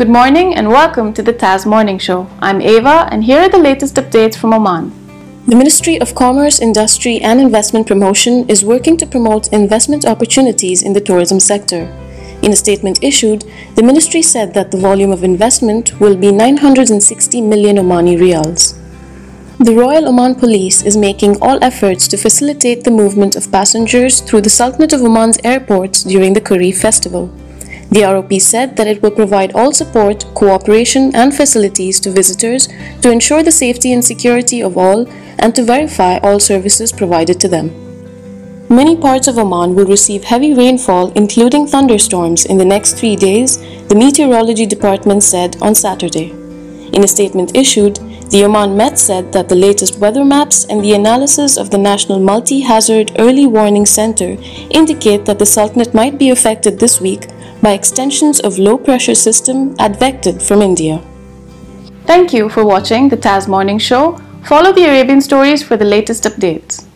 Good morning and welcome to the TAS Morning Show. I'm Ava and here are the latest updates from Oman. The Ministry of Commerce, Industry and Investment Promotion is working to promote investment opportunities in the tourism sector. In a statement issued, the ministry said that the volume of investment will be 960 million Omani riyals. The Royal Oman Police is making all efforts to facilitate the movement of passengers through the Sultanate of Oman's airports during the Khareef festival. The ROP said that it will provide all support, cooperation and facilities to visitors to ensure the safety and security of all and to verify all services provided to them. Many parts of Oman will receive heavy rainfall including thunderstorms in the next three days, the Meteorology Department said on Saturday. In a statement issued, the Oman Met said that the latest weather maps and the analysis of the National Multi-Hazard Early Warning Center indicate that the Sultanate might be affected this week by extensions of low-pressure system advected from India. Thank you for watching the TAS Morning Show. Follow the Arabian stories for the latest updates.